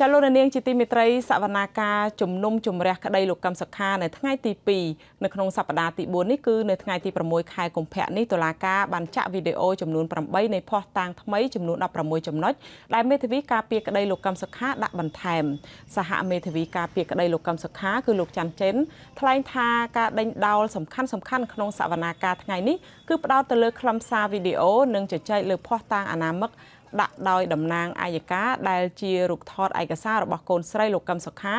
ចាលោកនាងជាទីមេត្រីសវនាការជំនុំជម្រះក្តីលោកកឹមសុខានៅថ្ងៃទី2នៅក្នុងសប្តាហ៍ទី4នេះគឺនៅថ្ងៃទី6ខែកុម្ភៈនេះតុលាការបានចាក់វីដេអូចំនួន8នៃភស្តុតាងថ្មីចំនួន16ចំណុចដែលមេធាវីការពារក្តីលោកកឹមសុខាដាក់បន្ថែមសហមេធាវីការពារក្តីលោកកឹមសុខាគឺលោកច័ន្ទចិនថ្លែងថាការដេញដោលសំខាន់សំខាន់ក្នុងសវនាការថ្ងៃនេះគឺផ្ដោតទៅលើខ្លឹមសារវីដេអូនិងជជែកលើភស្តុតាងអនាមិក ដាក់ដោយតំណាងអាយកាដែលជារូបថតឯកសាររបស់កូនស្រីលោកកឹមសុខា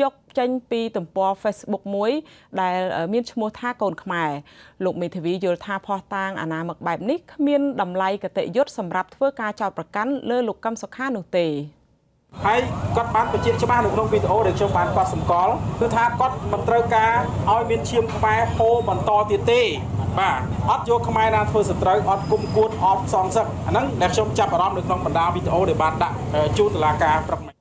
យកចេញពីទំព័រ Facebook មួយ ដែលមានឈ្មោះថាកូនខ្មែរលោកមេធាវីយល់ថាផោះតាងអាណាមឹកបែបនេះគ្មានតម្លៃកតិយុត្តសម្រាប់ធ្វើការចោទប្រកាន់លើលោកកឹមសុខានោះទេហើយគាត់បានបញ្ជាក់ច្បាស់នៅក្នុងវីដេអូដែលខ្ញុំបានកត់សម្គាល់គឺថាគាត់មិនត្រូវការឲ្យមានឈាមខ្មែរហូរបន្តទៀតទេ បាទអត់យកខ្មែរណាធ្វើសត្រូវអត់គុំគួតអត់សងសឹកអាហ្នឹងដែលខ្ញុំចាប់អារម្មណ៍នៅក្នុងបណ្ដាវីដេអូដែលបានដាក់ជូនតុលាការព្រឹកមិញ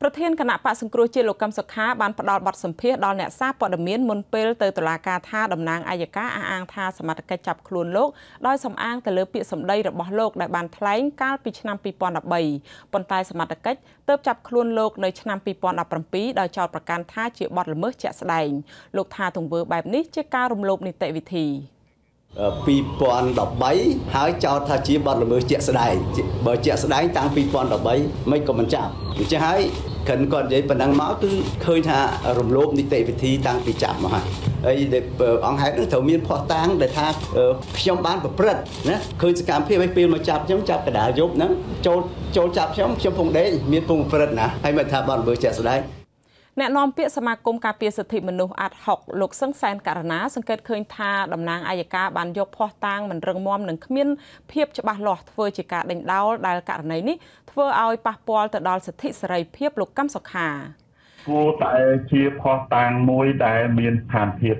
ប្រធានគណៈបកសង្គ្រោះជាតិលោកកឹមសុខាបានផ្ដល់បទសម្ភាសន៍ដល់អ្នកសារព័ត៌មានមុនពេលទៅតុលាការថាតំណាងអัยការអះអាងថាសមត្ថកិច្ចចាប់ខ្លួនលោកដោយសំអាងទៅលើពាក្យសម្ដីរបស់លោកដែលបានថ្លែងកាលពីឆ្នាំ2013ប៉ុន្តែសមត្ថកិច្ចទើបចាប់ខ្លួនលោកនៅឆ្នាំ2017ដោយចោទប្រកាន់ថាជាបទល្មើសជាក់ស្ដែងលោកថាទង្វើបែបនេះជាការរំលោភនីតិវិធី 2013ហើយចោទថាជាបទល្មើសជាក់ស្ដែងបើជាក់ស្ដែងតាំង2013មិនក៏មិនចាប់អញ្ចឹងហើយគិនគាត់និយាយប៉ុណ្ណឹងមកគឺឃើញថារំលោភនីតិវិធីតាំងពីចាប់មកហើយហើយអង្គហេតុនោះត្រូវមានផោះតាំងដែលថាខ្ញុំបានប្រព្រឹត្តណាឃើញសកម្មភាពឲ្យពេលមកចាប់ខ្ញុំចាប់កដាលយប់ហ្នឹងចូលចូលចាប់ខ្ញុំខ្ញុំពងដេកមានពងប្រព្រឹត្តណាហើយមិនថាបទល្មើសជាក់ស្ដែង អ្នកនាំពាក្យសមាគមការពារសិទ្ធិមនុស្សអាត់ហុកលោកសឹងសែនករណាសង្កេតឃើញថាតំណាងអัยការបានយកភ័ស្តុតាងមិនរឹងមាំនិងគ្មានភាពច្បាស់លាស់ធ្វើជាការដេញដោលដែលករណីនេះធ្វើឲ្យប៉ះពាល់ទៅដល់សិទ្ធិសេរីភាពលោកកឹមសុខា គួរតែជាផោះតាងមួយដែលមានស្ថានភាព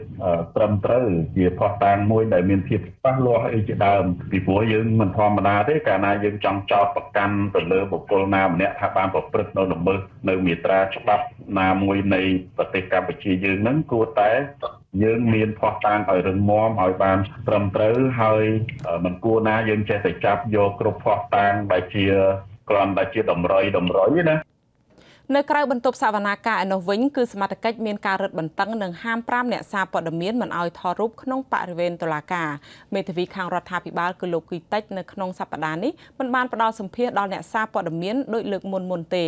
ត្រឹមត្រូវជាផោះតាងមួយដែលមានភាពច្បាស់លាស់អីជាដើមពីព្រោះយើងមិនធម្មតាទេកាលណាយើងចង់ចោទប្រកាន់ទៅលើបុគ្គលណាម្នាក់ថាបានប្រព្រឹត្តនៅល្មើសនៅមាត្រាច្បាប់ណាមួយនៃប្រទេសកម្ពុជាយើងហ្នឹងគួរតែយើងមានផោះតាងឲ្យរឹងមាំឲ្យបានត្រឹមត្រូវហើយមិនគួរណាយើងចេះតែចាប់យកគ្រប់ផោះតាងដែលជាគ្រាន់តែជាតម្រុយតម្រុយណា នៅក្រៅបន្ទប់សវនាការឯនោះវិញគឺសមត្ថកិច្ចមានការរឹតបន្តឹងនិងហាម5អ្នកសារព័ត៌មានមិនឲ្យថតរូបក្នុងបរិវេណតុលាការមេធាវីខាងរដ្ឋាភិបាលគឺលោកគីតិចនៅក្នុងសប្តាហ៍នេះមិនបានផ្ដល់សម្ភារដល់អ្នកសារព័ត៌មានដោយលើកមុនមុនទេ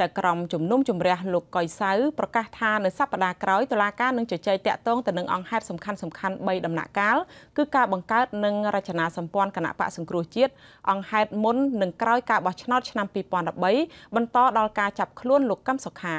ចៅក្រមជំនុំជម្រះលោកកុយសៅប្រកាសថានៅសប្តាហ៍ក្រោយតុលាការនឹងជជែកតាក់ទងទៅនឹងអង្គហេតុសំខាន់សំខាន់3ដំណាក់កាលគឺការបង្កើតនិងរចនាសម្ព័ន្ធគណៈបកសង្គ្រោះជាតិអង្គហេតុមុននិងក្រោយការបោះឆ្នោតឆ្នាំ2013បន្តដល់ការចាប់ខ្លួនលោកកឹមសុខា